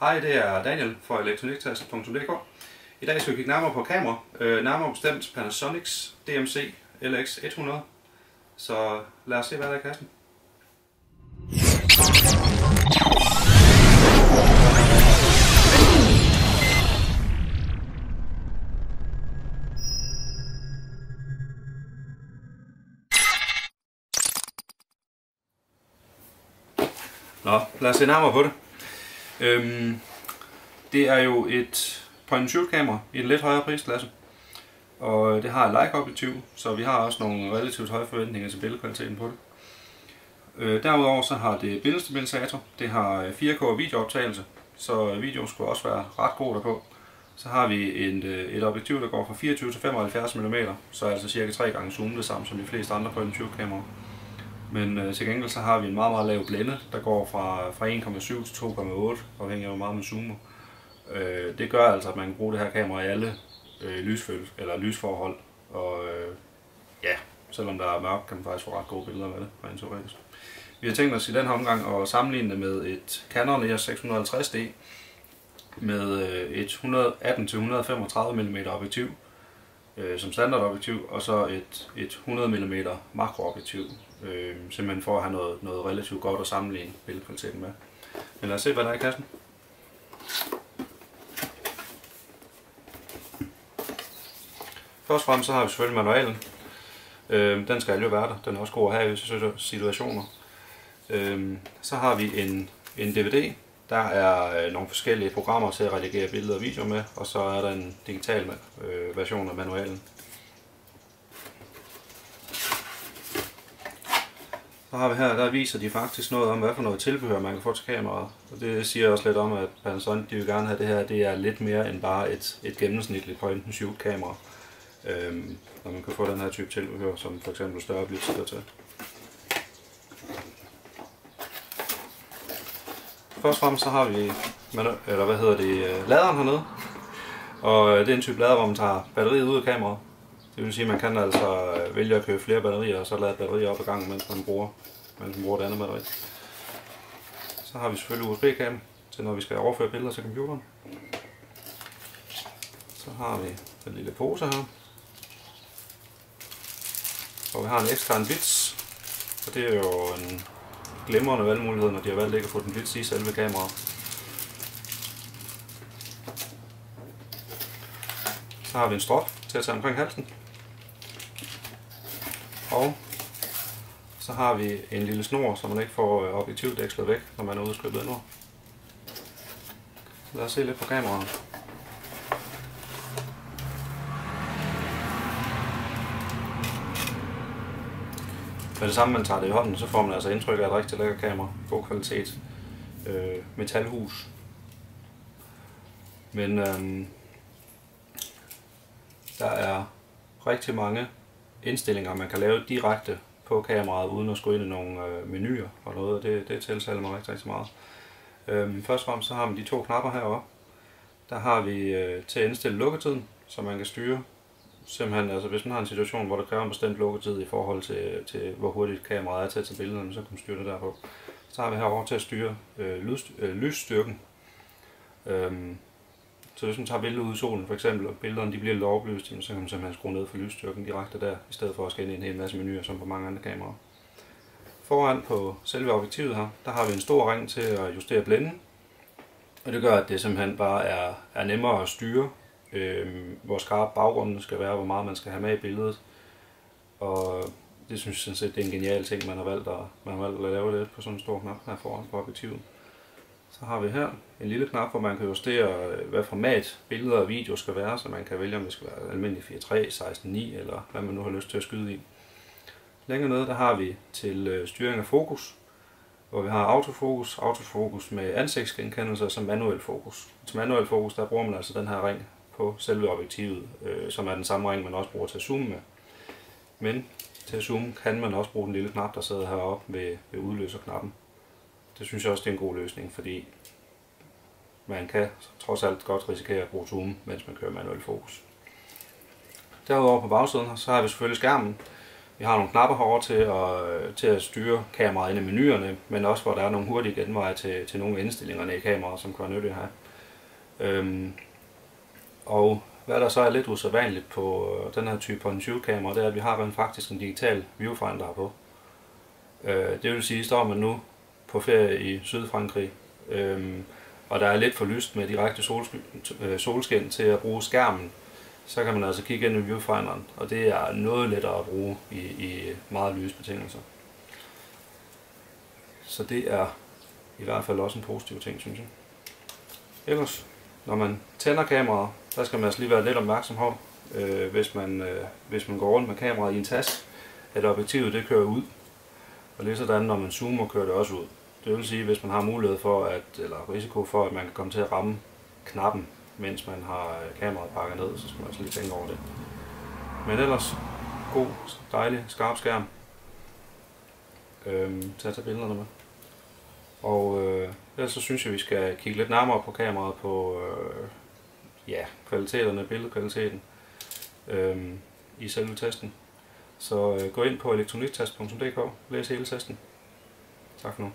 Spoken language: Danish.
Hej, det er Daniel fra elektroniktast.dk. I dag skal vi kigge nærmere på kamera, øh, nærmere bestemt Panasonics DMC LX100. Så lad os se, hvad der er i kassen. Nå, lad os se nærmere på det. Øhm, det er jo et point shoot kamera i en lidt højere prisklasse. Og det har et like objektiv, så vi har også nogle relativt høje forventninger til billedkvaliteten på det. Øh, derudover så har det billedstabilisator, det har øh, 4K videooptagelse, så øh, videoen skulle også være ret god derpå. Så har vi et, øh, et objektiv, der går fra 24 til 75 mm, så er altså cirka 3 gange zoom det samme som de fleste andre point shoot kameraer. Men øh, til gengæld så har vi en meget, meget lav blænde, der går fra, fra 1,7 til 2,8, afhængig af hvor meget man zoomer. Øh, det gør altså, at man kan bruge det her kamera i alle øh, lysføl, eller lysforhold. Og øh, ja, selvom der er mørkt, kan man faktisk få ret gode billeder med det, rent teoretisk. Vi har tænkt os i den her omgang at sammenligne det med et Canon EOS 650D med øh, et 118-135 mm objektiv øh, som standardobjektiv, og så et, et 100 mm makroobjektiv, øh, simpelthen for at have noget, noget relativt godt at sammenligne billedkvaliteten med. Men lad os se, hvad der er i kassen. Først og fremmest så har vi selvfølgelig manualen. Øh, den skal jo være der. Den er også god at have i situationer. Øh, så har vi en, en DVD. Der er øh, nogle forskellige programmer til at redigere billeder og video med, og så er der en digital øh, version af manualen. Så har vi her, der viser de faktisk noget om, hvad for noget tilbehør man kan få til kameraet. Og det siger også lidt om, at Panasonic de vil gerne have det her, det er lidt mere end bare et, et gennemsnitligt point and shoot kamera. Øhm, når man kan få den her type tilbehør, som for eksempel større blitzsider til. Først og fremmest så har vi, eller hvad hedder det, øh, laderen hernede. Og øh, det er en type lader, hvor man tager batteriet ud af kameraet. Det vil sige, at man kan altså øh, vælge at købe flere batterier, og så lade batterier op ad gangen, mens man bruger, mens man bruger det andet batteri. Så har vi selvfølgelig USB-kabel til, når vi skal overføre billeder til computeren. Så har vi den lille pose her. Og vi har en ekstern bits, og det er jo en glimrende valgmulighed, når de har valgt ikke at få den bits i selve kameraet. Så har vi en strop til at tage omkring halsen. Og så har vi en lille snor, så man ikke får øh, objektivdækslet væk, når man er ude og skrive billeder. Lad os se lidt på kameraet. Med det samme man tager det i hånden, så får man altså indtryk af et rigtig lækker kamera. God kvalitet. Øh, metalhus. Men øh, der er rigtig mange indstillinger, man kan lave direkte på kameraet, uden at skulle ind i nogle øh, menuer og noget. Det, det tiltaler mig rigtig, rigtig meget. Øhm, først og fremmest så har man de to knapper heroppe. Der har vi øh, til at indstille lukketiden, så man kan styre simpelthen, altså hvis man har en situation, hvor der kræver en bestemt lukketid i forhold til, til hvor hurtigt kameraet er til at tage billederne, så kan man styre det derpå. Så har vi herovre til at styre øh, lys, øh, lysstyrken. Øhm, så hvis man tager billedet ud i solen for eksempel, og billederne de bliver lidt overbelyst, så kan man simpelthen skrue ned for lysstyrken direkte der, i stedet for at skal ind i en hel masse menuer, som på mange andre kameraer. Foran på selve objektivet her, der har vi en stor ring til at justere blænden. Og det gør, at det simpelthen bare er, er nemmere at styre, øh, hvor skarp baggrunden skal være, hvor meget man skal have med i billedet. Og det synes jeg sådan set, det er en genial ting, man har valgt at, man har valgt at lave det på sådan en stor knap her foran på objektivet. Så har vi her en lille knap, hvor man kan justere, øh, hvad format billeder og video skal være, så man kan vælge, om det skal være almindelig 4.3, 16.9 eller hvad man nu har lyst til at skyde i. Længere nede, der har vi til øh, styring af fokus, hvor vi har autofokus, autofokus med ansigtsgenkendelse og så manuel fokus. Til manuel fokus, der bruger man altså den her ring på selve objektivet, øh, som er den samme ring, man også bruger til at zoome med. Men til at zoome kan man også bruge den lille knap, der sidder heroppe ved, ved udløserknappen. Det synes jeg også det er en god løsning, fordi man kan trods alt godt risikere at bruge zoom, mens man kører manuel fokus. Derudover på bagsiden så har vi selvfølgelig skærmen, Vi har nogle knapper herovre til at, øh, til at styre kameraet inde i menuerne, men også hvor der er nogle hurtige genveje til, til nogle af indstillingerne i kameraet, som kan være nyttige her. Øhm, og hvad der så er lidt usædvanligt på øh, den her type point and kamera, det er, at vi har rent faktisk en digital viewfinder på. Øh, det vil sige, står man nu på ferie i Sydfrankrig, øh, og der er lidt for lyst med direkte solskin, øh, solskin til at bruge skærmen, så kan man altså kigge ind i viewfinderen, og det er noget lettere at bruge i, i meget lyse betingelser. Så det er i hvert fald også en positiv ting, synes jeg. Ellers, når man tænder kameraet, der skal man altså lige være lidt opmærksom på, øh, hvis, man, øh, hvis man går rundt med kameraet i en tas, at objektivet det kører ud. Og lige sådan, når man zoomer, kører det også ud. Det vil sige, hvis man har mulighed for, at, eller risiko for, at man kan komme til at ramme knappen, mens man har øh, kameraet pakket ned, så skal man også lige tænke over det. Men ellers, god, dejlig, skarp skærm øhm, til at tage billederne med. Og øh, ellers så synes jeg, vi skal kigge lidt nærmere på kameraet på øh, ja, kvaliteterne, billedkvaliteten øh, i selve testen. Så øh, gå ind på elektroniktest.dk, læs hele testen. Tak for nu.